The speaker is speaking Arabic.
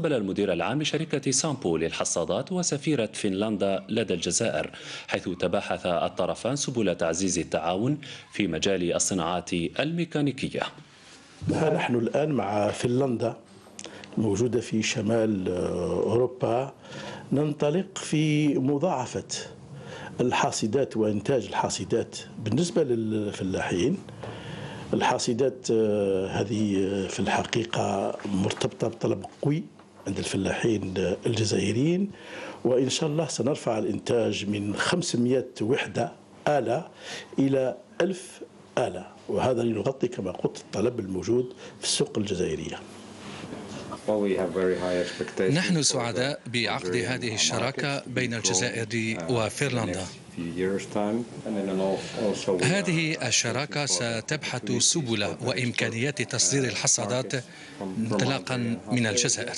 استقبل المدير العام لشركة سامبو للحصادات وسفيرة فنلندا لدى الجزائر حيث تباحث الطرفان سبل تعزيز التعاون في مجال الصناعات الميكانيكية. نحن الآن مع فنلندا موجودة في شمال أوروبا. ننطلق في مضاعفة الحاصدات وإنتاج الحاصدات بالنسبة للفلاحين. الحاصدات آه، هذه آه، في الحقيقة مرتبطة بطلب قوي. عند الفلاحين الجزائريين وإن شاء الله سنرفع الإنتاج من 500 وحدة آلة إلى 1000 آلة وهذا لنغطي كما قلت الطلب الموجود في السوق الجزائرية. نحن سعداء بعقد هذه الشراكة بين الجزائر uh, وفنلندا. هذه الشراكة ستبحث سبل وإمكانيات تصدير الحصادات انطلاقا من الجزائر.